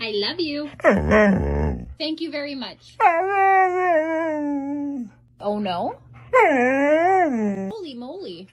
I love you. Thank you very much. Oh no? Holy moly.